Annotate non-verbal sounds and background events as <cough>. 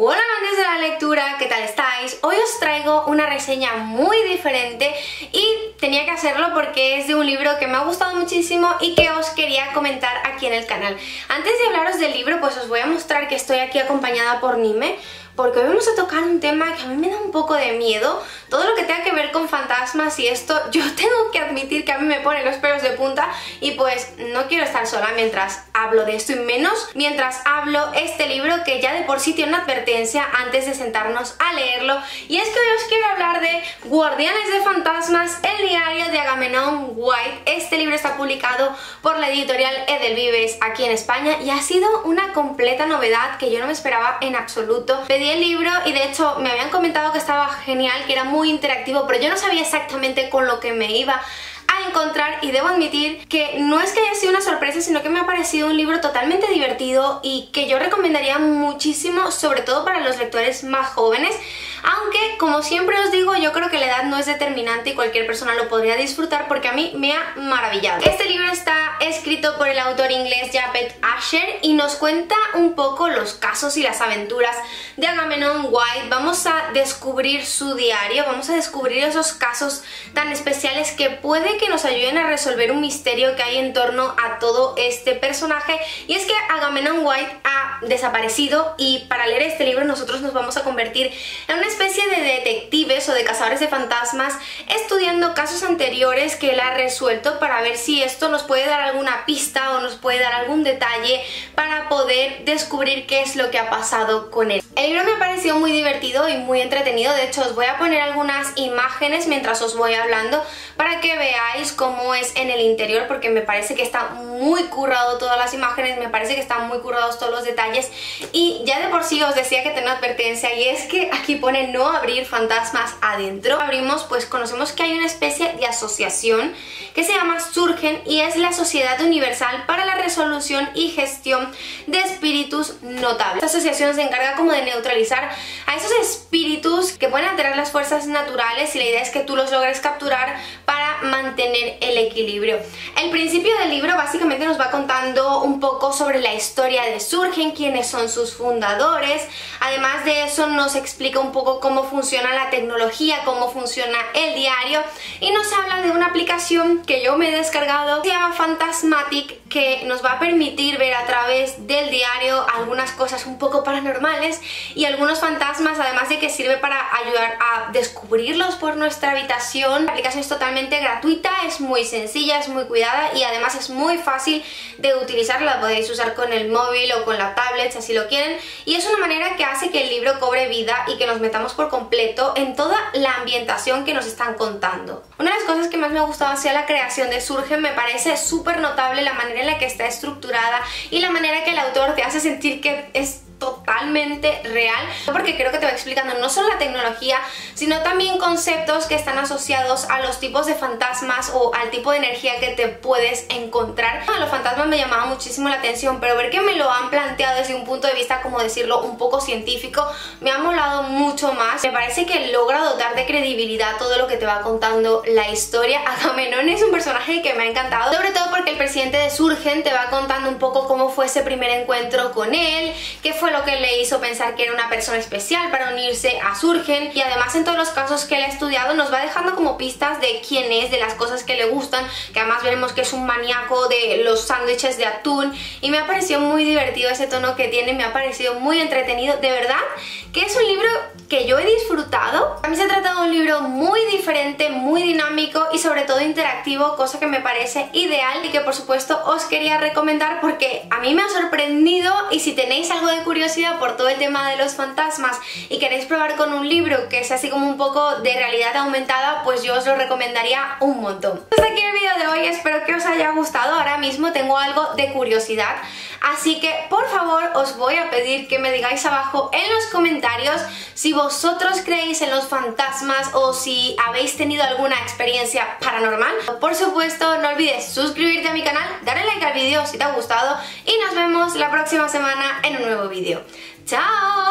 Hola amantes de la lectura, ¿qué tal estáis? Hoy os traigo una reseña muy diferente y tenía que hacerlo porque es de un libro que me ha gustado muchísimo y que os quería comentar aquí en el canal. Antes de hablaros del libro, pues os voy a mostrar que estoy aquí acompañada por Nime, porque hoy vamos a tocar un tema que a mí me da un poco de miedo. Todo lo que tenga que ver con fantasmas y esto, <laughs> yo tengo que admitir que a mí me pone los pelos de punta y pues no quiero estar sola mientras hablo de esto y menos mientras hablo este libro que ya de por sí tiene una advertencia antes de sentarnos a leerlo. Y es que hoy os quiero hablar de Guardianes de Fantasmas, White. Este libro está publicado por la editorial Edelvives aquí en España y ha sido una completa novedad que yo no me esperaba en absoluto el libro y de hecho me habían comentado que estaba genial, que era muy interactivo, pero yo no sabía exactamente con lo que me iba encontrar y debo admitir que no es que haya sido una sorpresa, sino que me ha parecido un libro totalmente divertido y que yo recomendaría muchísimo, sobre todo para los lectores más jóvenes, aunque como siempre os digo, yo creo que la edad no es determinante y cualquier persona lo podría disfrutar porque a mí me ha maravillado. Este libro está escrito por el autor inglés Japet Asher y nos cuenta un poco los casos y las aventuras de Agamenon White. Vamos a descubrir su diario, vamos a descubrir esos casos tan especiales que puede que nos ayuden a resolver un misterio que hay en torno a todo este personaje y es que Agamenon White ha desaparecido y para leer este libro nosotros nos vamos a convertir en una especie de detectives o de cazadores de fantasmas estudiando casos anteriores que él ha resuelto para ver si esto nos puede dar alguna pista o nos puede dar algún detalle para poder descubrir qué es lo que ha pasado con él. El libro me ha parecido muy divertido y muy entretenido, de hecho os voy a poner algunas imágenes mientras os voy hablando para que veáis cómo es en el interior porque me parece que está muy currado todas las imágenes, me parece que están muy currados todos los detalles y ya de por sí os decía que tengo advertencia y es que aquí pone no abrir fantasmas adentro. Abrimos pues conocemos que hay una especie de asociación que se llama Surgen y es la Sociedad Universal para la Resolución y Gestión de Espíritus Notables. Esta asociación se encarga como de neutralizar a esos espíritus que pueden alterar las fuerzas naturales y la idea es que tú los logres capturar para mantener el equilibrio. El principio del libro básicamente nos va contando un poco sobre la historia de Surgen, quiénes son sus fundadores, además de eso nos explica un poco cómo funciona la tecnología, cómo funciona el diario y nos habla de una aplicación que yo me he descargado, se llama Phantasmatic, que nos va a permitir ver a través del diario algunas cosas un poco paranormales y algunos fantasmas, además de que sirve para ayudar a descubrirlos por nuestra habitación. La aplicación es totalmente gratuita, es muy sencilla, es muy cuidada y además es muy fácil de utilizar, la podéis usar con el móvil o con la tablet si así lo quieren y es una manera que hace que el libro cobre vida y que nos metamos por completo en toda la ambientación que nos están contando. Una de las cosas que más me ha gustado hacia la creación de Surge me parece súper notable la manera en la que está estructurada y la manera que el autor te hace sentir que es totalmente real porque creo que te va explicando no solo la tecnología sino también conceptos que están asociados a los tipos de fantasmas o al tipo de energía que te puedes encontrar. A los fantasmas me llamaba muchísimo la atención pero ver que me lo han planteado desde un punto de vista como decirlo un poco científico me ha molado mucho más. Me parece que logra dotar de credibilidad todo lo que te va contando la historia. <laughs> Agamenón es un personaje que me ha encantado sobre todo porque el presidente de Surgen te va contando un poco cómo fue ese primer encuentro con él qué fue lo que le hizo pensar que era una persona especial para unirse a Surgen. Y además en todos los casos que él ha estudiado nos va dejando como pistas de quién es, de las cosas que le gustan, que además veremos que es un maníaco de los sándwiches de atún. Y me ha parecido muy divertido ese tono que tiene, me ha parecido muy entretenido, de verdad que es un libro que yo he disfrutado. A mí se trata de un libro muy diferente, muy dinámico y sobre todo interactivo, cosa que me parece ideal y que por supuesto os quería recomendar porque a mí me ha sorprendido. Y si tenéis algo de curiosidad por todo el tema de los fantasmas y queréis probar con un libro que es así como un poco de realidad aumentada, pues yo os lo recomendaría un montón. Hasta aquí el vídeo de hoy, espero que os haya gustado. Ahora mismo tengo algo de curiosidad Así que por favor os voy a pedir que me digáis abajo en los comentarios si vosotros creéis en los fantasmas o si habéis tenido alguna experiencia paranormal. Por supuesto no olvides suscribirte a mi canal, darle like al vídeo si te ha gustado y nos vemos la próxima semana en un nuevo vídeo. video. Ciao!